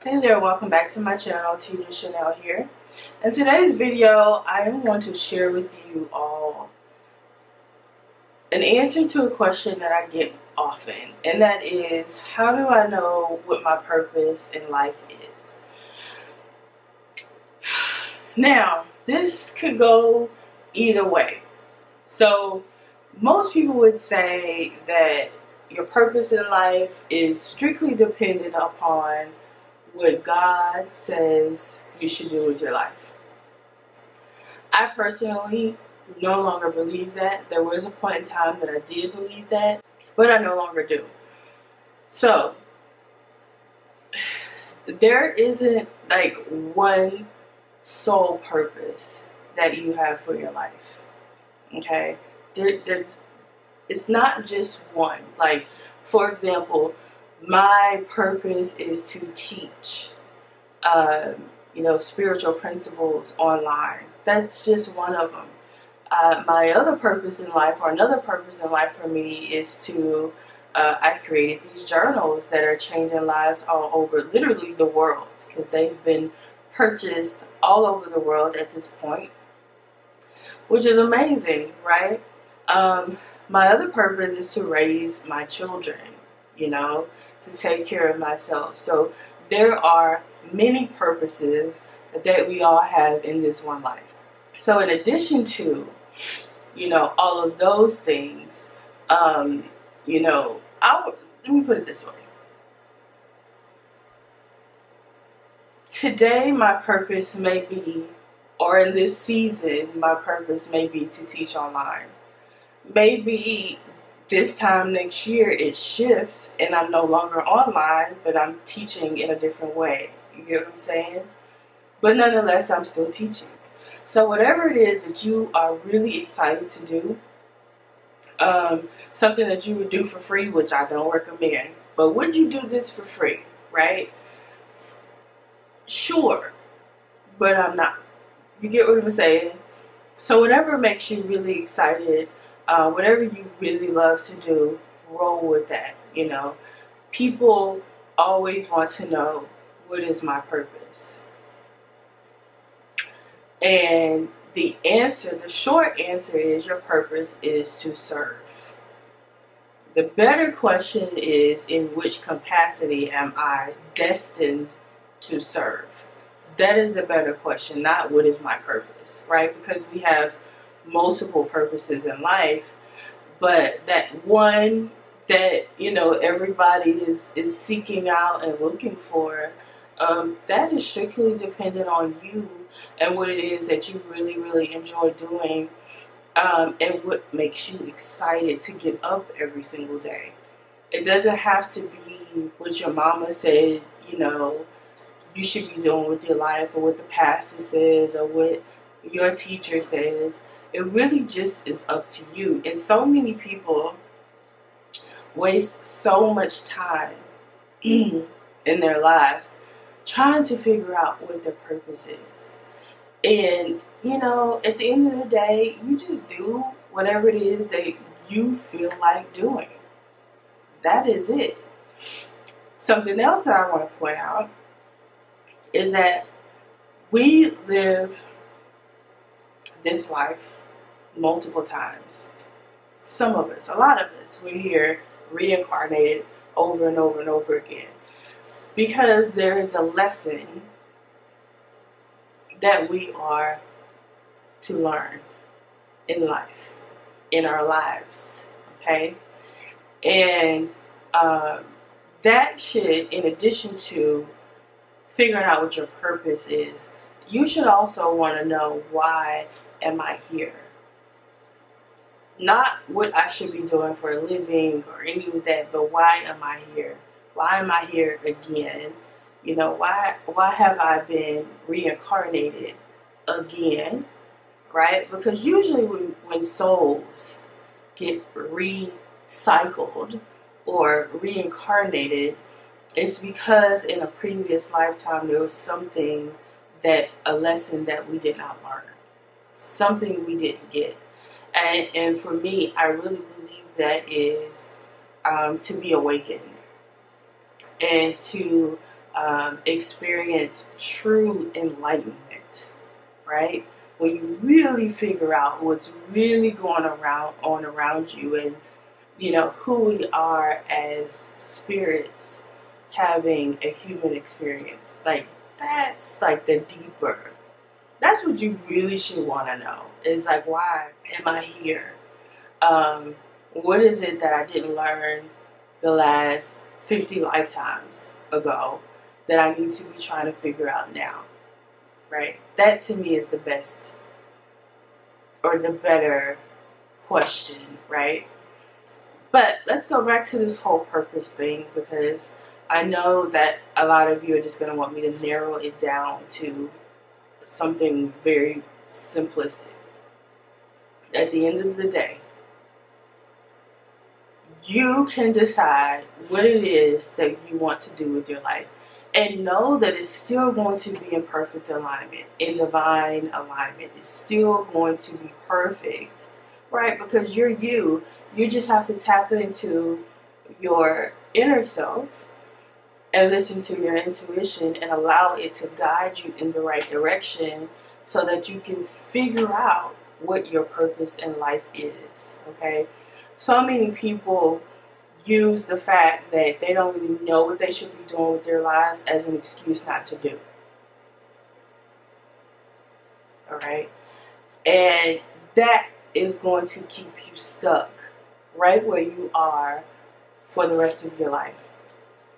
Hey there, welcome back to my channel, Tedra Chanel here. In today's video, I am going to share with you all an answer to a question that I get often, and that is, how do I know what my purpose in life is? Now, this could go either way. So, most people would say that your purpose in life is strictly dependent upon what God says you should do with your life. I personally no longer believe that. There was a point in time that I did believe that, but I no longer do. So, there isn't like one sole purpose that you have for your life. Okay? There, there, it's not just one. Like, for example, my purpose is to teach, um, you know, spiritual principles online. That's just one of them. Uh, my other purpose in life, or another purpose in life for me, is to uh, I created these journals that are changing lives all over, literally the world, because they've been purchased all over the world at this point, which is amazing, right? Um, my other purpose is to raise my children, you know, to take care of myself. So there are many purposes that we all have in this one life. So in addition to, you know, all of those things, um, you know, I let me put it this way. Today my purpose may be, or in this season, my purpose may be to teach online. Maybe this time next year it shifts and I'm no longer online, but I'm teaching in a different way. You get what I'm saying? But nonetheless, I'm still teaching. So whatever it is that you are really excited to do, um, something that you would do for free, which I don't recommend, but would you do this for free, right? Sure, but I'm not. You get what I'm saying? So whatever makes you really excited uh, whatever you really love to do, roll with that. You know, people always want to know what is my purpose. And the answer, the short answer is your purpose is to serve. The better question is in which capacity am I destined to serve? That is the better question, not what is my purpose, right? Because we have multiple purposes in life, but that one that you know everybody is is seeking out and looking for, um, that is strictly dependent on you and what it is that you really really enjoy doing, um, and what makes you excited to get up every single day. It doesn't have to be what your mama said, you know, you should be doing with your life, or what the pastor says, or what your teacher says it really just is up to you. And so many people waste so much time in their lives trying to figure out what their purpose is. And, you know, at the end of the day, you just do whatever it is that you feel like doing. That is it. Something else that I want to point out is that we live this life multiple times. Some of us, a lot of us, we're here reincarnated over and over and over again. Because there is a lesson that we are to learn in life, in our lives, okay? And um, that should, in addition to figuring out what your purpose is, you should also want to know why am I here? Not what I should be doing for a living or any of that, but why am I here? Why am I here again? You know, why why have I been reincarnated again? Right? Because usually when, when souls get recycled or reincarnated, it's because in a previous lifetime there was something that a lesson that we did not learn something we didn't get. And, and for me, I really believe that is um, to be awakened and to um, experience true enlightenment, right? When you really figure out what's really going around on around you and you know who we are as spirits having a human experience. Like that's like the deeper. That's what you really should want to know. Is like why am I here? Um, what is it that I didn't learn the last 50 lifetimes ago that I need to be trying to figure out now? Right? That to me is the best or the better question, right? But let's go back to this whole purpose thing because I know that a lot of you are just going to want me to narrow it down to something very simplistic. At the end of the day, you can decide what it is that you want to do with your life and know that it's still going to be in perfect alignment, in divine alignment. It's still going to be perfect, right? Because you're you. You just have to tap into your inner self and listen to your intuition and allow it to guide you in the right direction so that you can figure out what your purpose in life is. Okay? So many people use the fact that they don't really know what they should be doing with their lives as an excuse not to do. Alright? And that is going to keep you stuck right where you are for the rest of your life.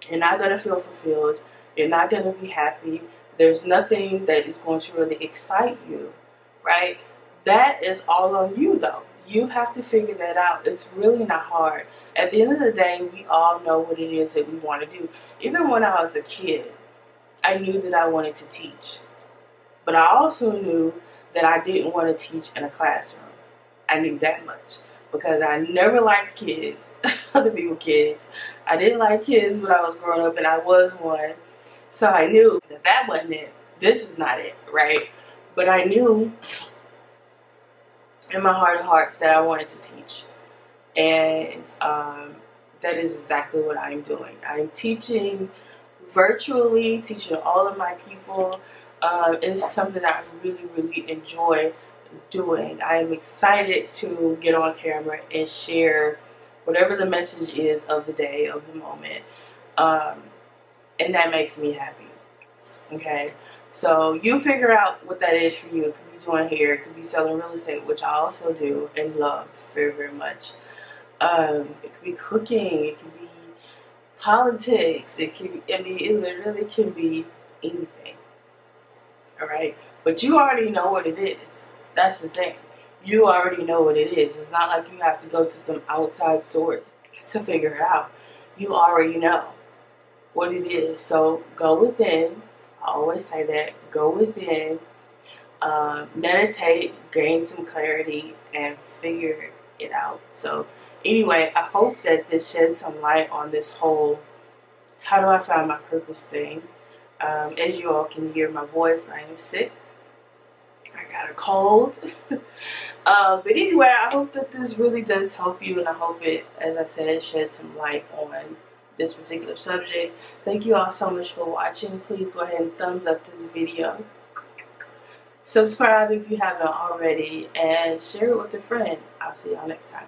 You're not going to feel fulfilled. You're not going to be happy. There's nothing that is going to really excite you, right? That is all on you, though. You have to figure that out. It's really not hard. At the end of the day, we all know what it is that we want to do. Even when I was a kid, I knew that I wanted to teach. But I also knew that I didn't want to teach in a classroom. I knew that much because I never liked kids, other people kids. I didn't like kids when I was growing up, and I was one. So I knew that that wasn't it. This is not it, right? But I knew in my heart of hearts that I wanted to teach. And um, that is exactly what I'm doing. I'm teaching virtually, teaching all of my people. Uh, it's something that I really, really enjoy doing. I am excited to get on camera and share whatever the message is of the day, of the moment. Um, and that makes me happy. Okay? So you figure out what that is for you. It could be doing hair, it could be selling real estate, which I also do and love very, very much. Um, it could be cooking, it could be politics, it could be, I mean it literally can be anything. Alright? But you already know what it is. That's the thing. You already know what it is. It's not like you have to go to some outside source to figure it out. You already know what it is. So go within. I always say that. Go within. Uh, meditate, gain some clarity, and figure it out. So anyway, I hope that this sheds some light on this whole how do I find my purpose thing. Um, as you all can hear my voice, I am sick. I got a cold. uh, but anyway, I hope that this really does help you, and I hope it, as I said, sheds some light on this particular subject. Thank you all so much for watching. Please go ahead and thumbs up this video. Subscribe if you haven't already, and share it with a friend. I'll see y'all next time.